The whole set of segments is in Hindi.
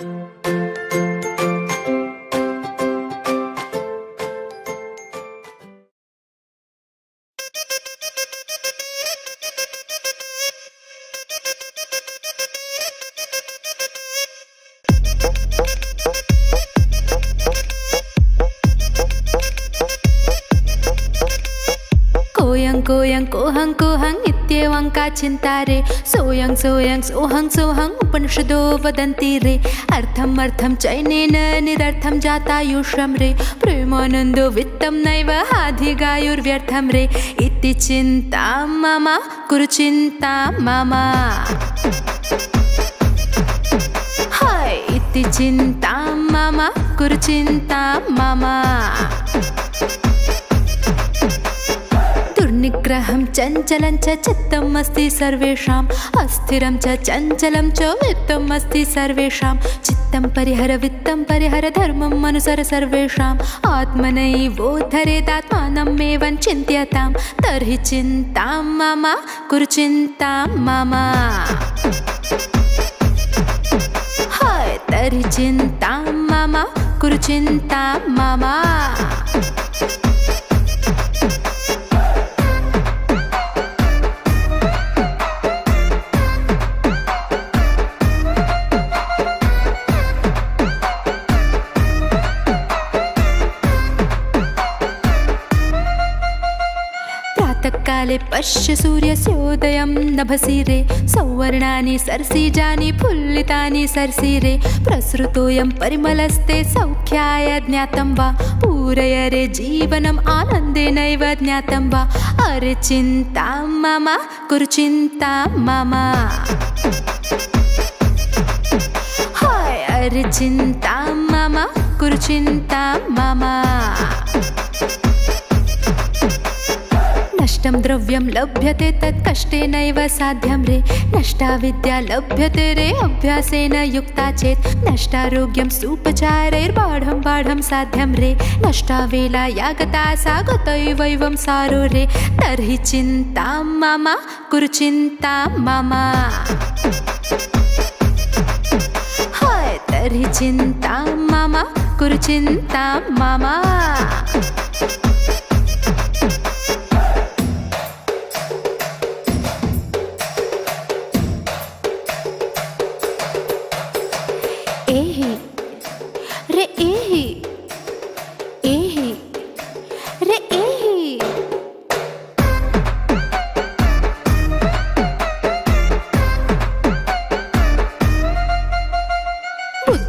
Thank you. कोयं कोयं कोहं कोहं इत्येवं का चिन्तारे सोऽयं सोऽयं सोऽहं सोऽहम् उपनिषदो वदन्ति रे अर्थम् अर्थं चैनेन निरर्थं जातायुषं रे प्रेमानन्दो वित्तं नैव हाधिगायुर्व्यर्थं रे इति चिन्तां मम कुरु चिन्तां मम हाय इति चिन्तां मम कुरु चिन्तां मम दुर्निग्रहं चञ्चलं च चित्तम् अस्ति सर्वेषाम्, अस्थिरं च चञ्चलं च वित्तम् अस्ति सर्वेषां चित्तं परिहर, वित्तं परिहर धर्मम् अनुसर सर्वेषाम्। आत्मनैवोद्धरेदात्मानम् एवं चिन्त्यतां तर्हि चिन्तां मम कुरु चिन्तां मम तर्हि चिन्तां मम कुरु चिन्तां मम। प्रातःकाले पश्य सूर्यस्योदयं नभसि रे सौवर्णानि सर्सिजानि, फुल्लितानि सर्सि रे प्रसृतोऽयं परिमलस्ते सौख्याय ज्ञातं वा? पूरय रे जीवनम् आनन्देनैव ज्ञातं वा? अरे मम कुरु चिन्तां मम। हाय, अरे चिन्तां मम कुरु चिन्तां मम। नष्टं द्रव्यं लभ्यते तत् कष्टेनैव साध्यं रे। नष्टा विद्या लभ्यते रे, अभ्यासेन युक्ता चेत्। नष्टारोग्यं सूपचारैर्बाढं बाढं साध्यं रे। नष्टा वेला या गता सा सारो रे। तर्हि चिन्तां मम कुरु चिन्तां मम तर्हि चिन्तां मम कुरु चिन्तां मम।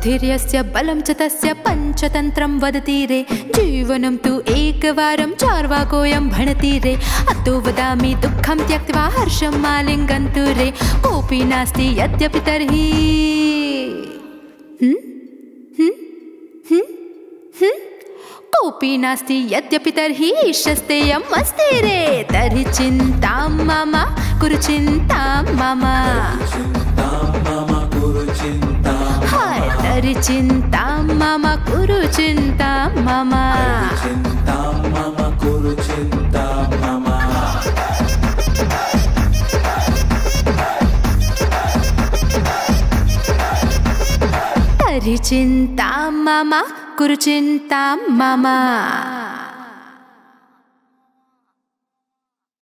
बुद्धिर्यस्य बलं च तस्य, पञ्चतन्त्रं वदति रे। जीवनं तु एकवारं, चार्वाकोऽयं भणति रे। अतो वदामि, दुःखं त्यक्त्वा हर्षं मालिङ्गन्तु रे। कोऽपि नास्ति यद्यपि तर्हि? कोऽपि नास्ति यद्यपि तर्हि, ईशस्तेयम् अस्ति रे। तर्हि चिन्तां मम, कुरु चिन्तां मम। तर्हि चिंता मम कुरु चिंता मम। हरि चिंता मम कुरु चिंता मम।